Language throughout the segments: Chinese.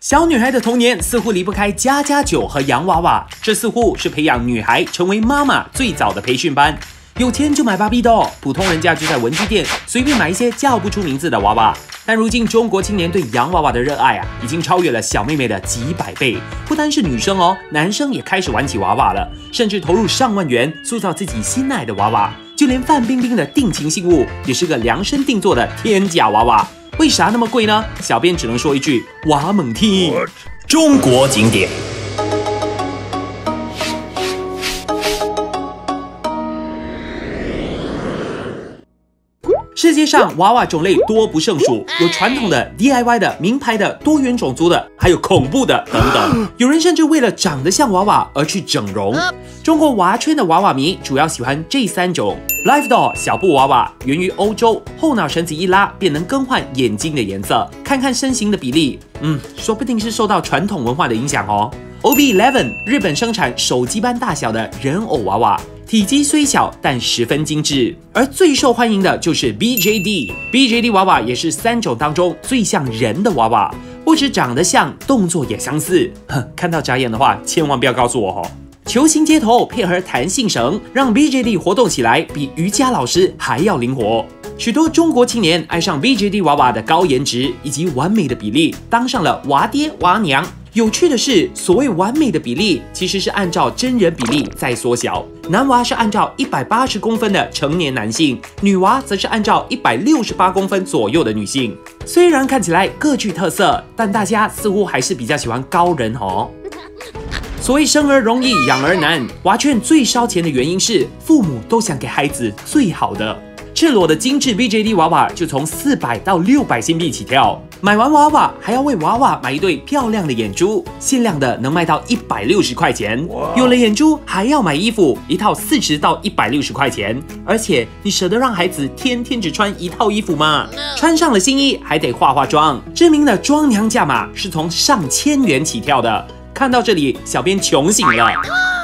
小女孩的童年似乎离不开家家酒和洋娃娃，这似乎是培养女孩成为妈妈最早的培训班。有钱就买芭比 doll，普通人家就在文具店随便买一些叫不出名字的娃娃。但如今中国青年对洋娃娃的热爱啊，已经超越了小妹妹的几百倍。不单是女生哦，男生也开始玩起娃娃了，甚至投入上万元塑造自己心爱的娃娃。就连范冰冰的定情信物也是个量身定做的天价娃娃。为啥那么贵呢？小编只能说一句：娃猛听！中国景点。世界上娃娃种类多不胜数，有传统的、DIY 的、名牌的、多元种族的，还有恐怖的等等。有人甚至为了长得像娃娃而去整容。中国娃圈的娃娃迷主要喜欢这三种：Live Doll 小布娃娃，源于欧洲，后脑绳子一拉便能更换眼睛的颜色。看看身形的比例，嗯，说不定是受到传统文化的影响哦。OB Eleven 日本生产手机般大小的人偶娃娃。体积虽小，但十分精致。而最受欢迎的就是 BJD，BJD 娃娃也是三种当中最像人的娃娃，不止长得像，动作也相似。哼，看到眨眼的话，千万不要告诉我哦。球形接头配合弹性绳，让 BJD 活动起来比瑜伽老师还要灵活。许多中国青年爱上 BJD 娃娃的高颜值以及完美的比例，当上了娃爹娃娘。有趣的是，所谓完美的比例，其实是按照真人比例再缩小。男娃是按照一百八十公分的成年男性，女娃则是按照一百六十八公分左右的女性。虽然看起来各具特色，但大家似乎还是比较喜欢高人哦。所谓生儿容易养儿难，娃圈最烧钱的原因是父母都想给孩子最好的。赤裸的精致 BJD 娃娃就从四百到六百新币起跳。买完娃娃还要为娃娃买一对漂亮的眼珠，限量的能卖到一百六十块钱。有了眼珠还要买衣服，一套四十到一百六十块钱。而且你舍得让孩子天天只穿一套衣服吗？穿上了新衣还得化化妆，知名的妆娘价码是从上千元起跳的。看到这里，小编穷醒了。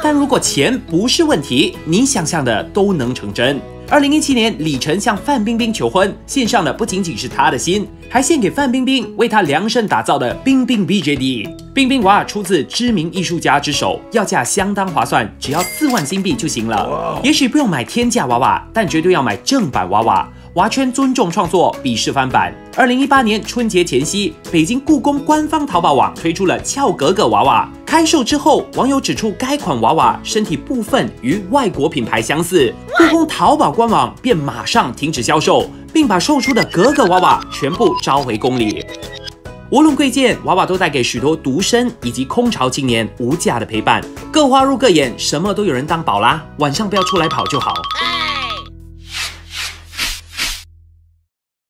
但如果钱不是问题，你想象的都能成真。二零一七年，李晨向范冰冰求婚，献上的不仅仅是他的心，还献给范冰冰为他量身打造的冰冰 BJD。冰冰娃出自知名艺术家之手，要价相当划算，只要四万新币就行了。也许不用买天价娃娃，但绝对要买正版娃娃。娃圈尊重创作，鄙视翻版。二零一八年春节前夕，北京故宫官方淘宝网推出了俏格格娃娃。开售之后，网友指出该款娃娃身体部分与外国品牌相似，故宫淘宝官网便马上停止销售，并把售出的格格娃娃全部召回宫里。无论贵贱，娃娃都带给许多独身以及空巢青年无价的陪伴。各花入各眼，什么都有人当宝啦，晚上不要出来跑就好。